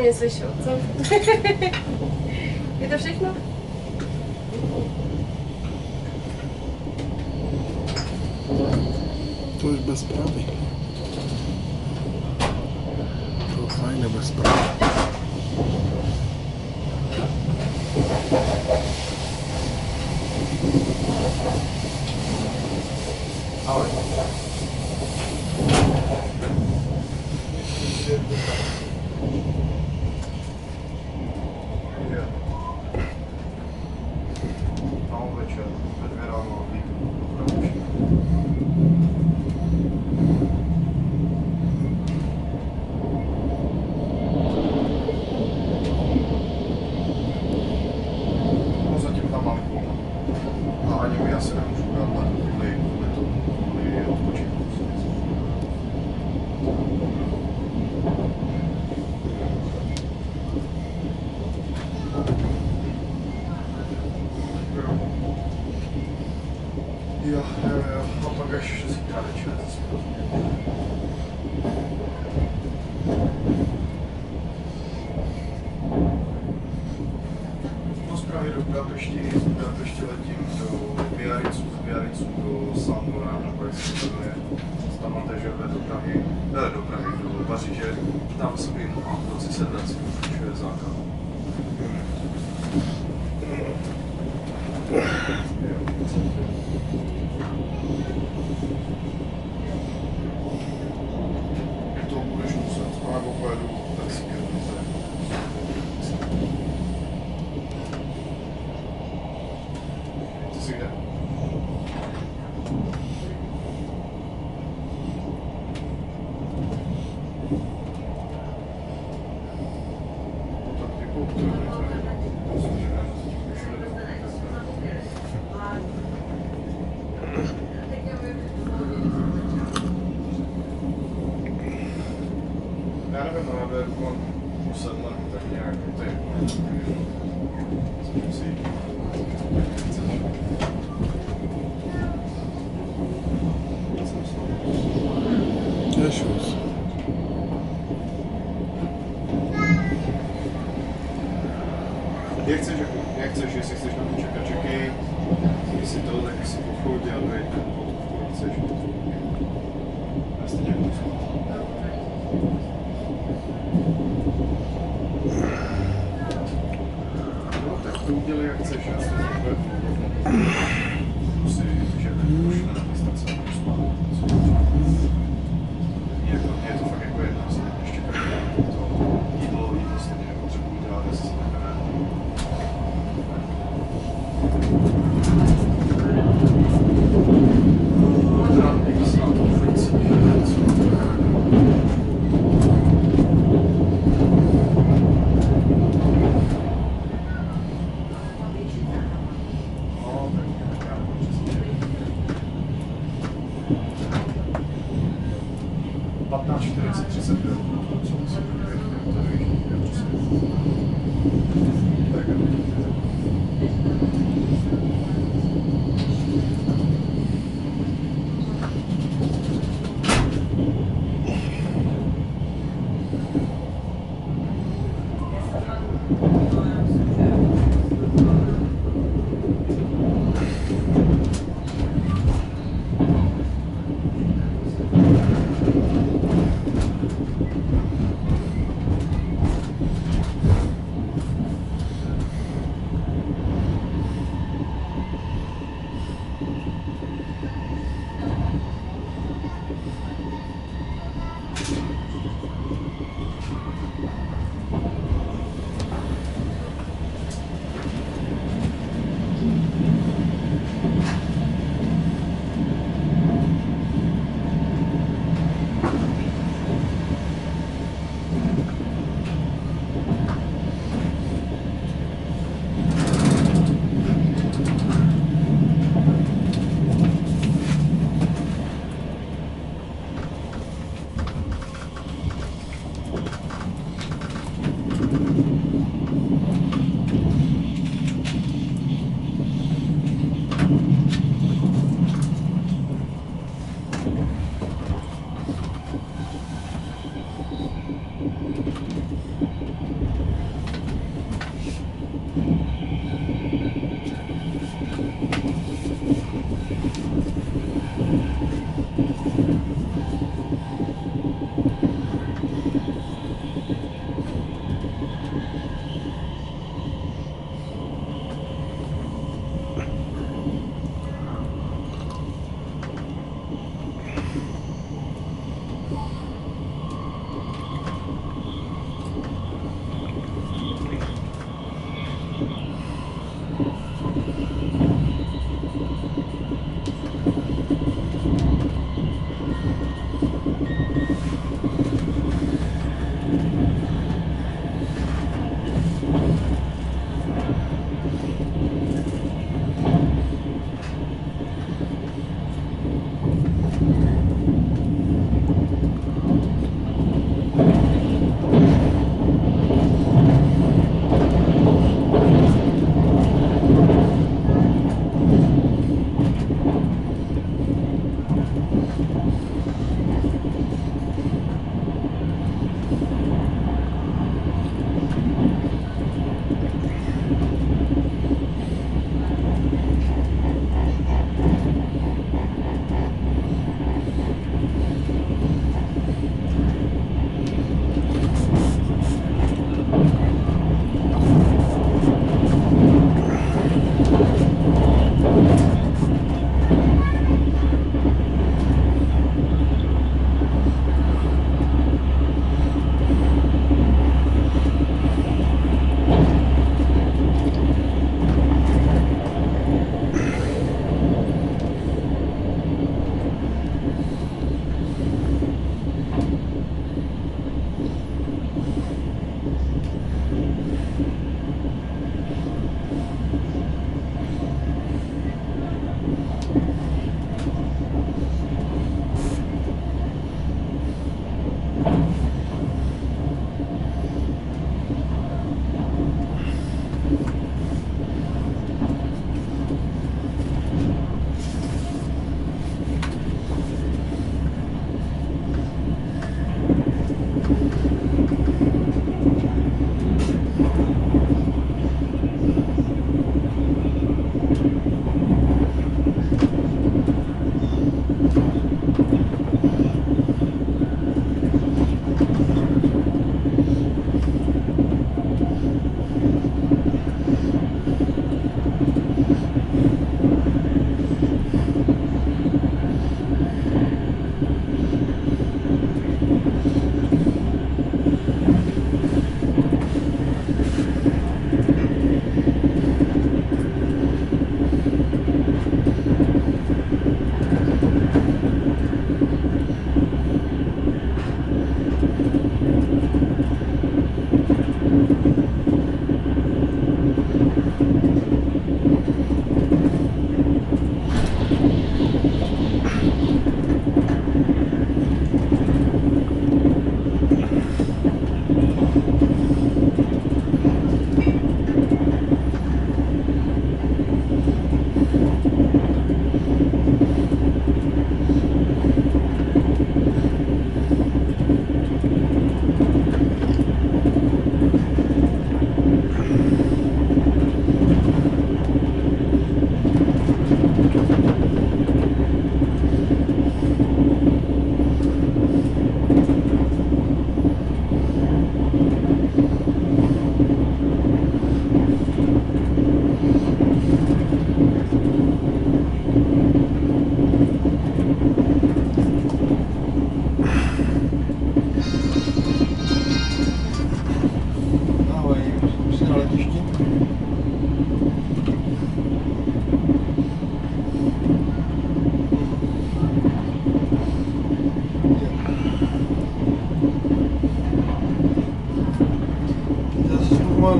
nie jesteś co? I to všechno? To już bez prawej. To fajne bez prawej. Gracias. that's sure as alcohol. Yeah. Erben och sen Martin vi se. déjà. C'est déjà la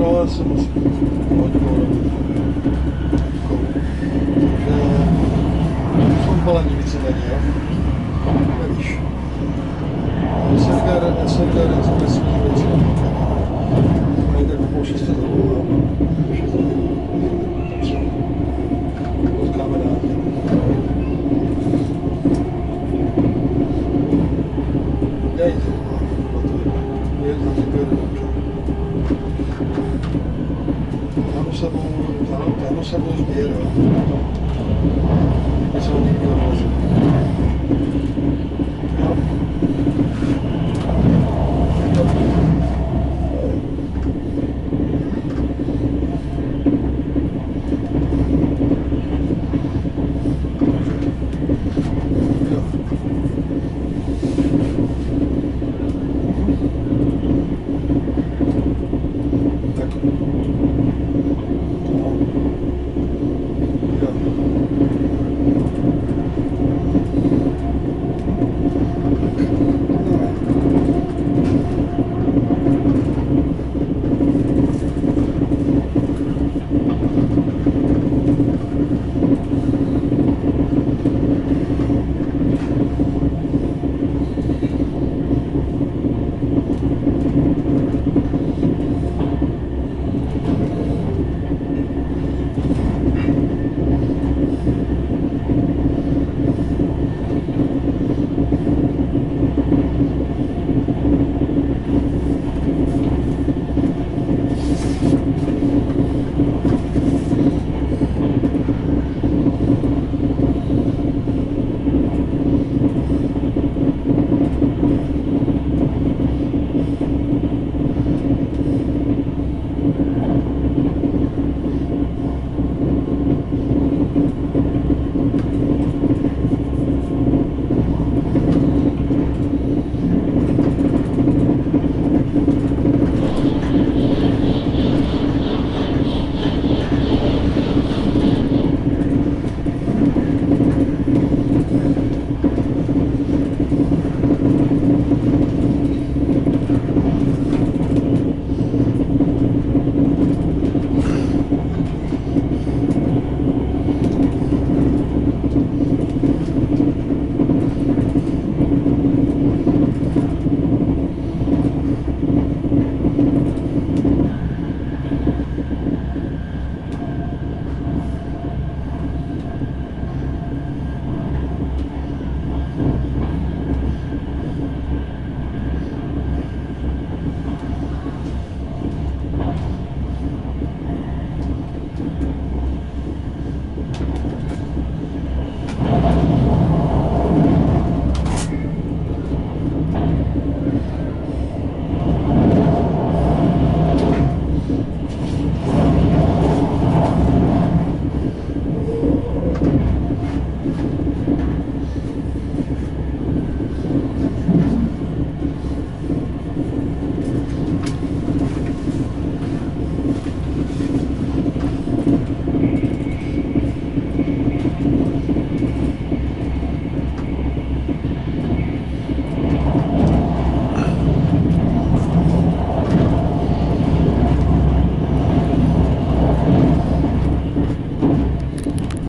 Se lese musím. Pojď vole. Takže jsou balení víceméně, jo? Nevíš. SRG, SRG, nesmí věci. Mají tak půl šesté zavolám. Potkáme dál. nossa luz, a nossa sabemos dele. Esse é o nível da.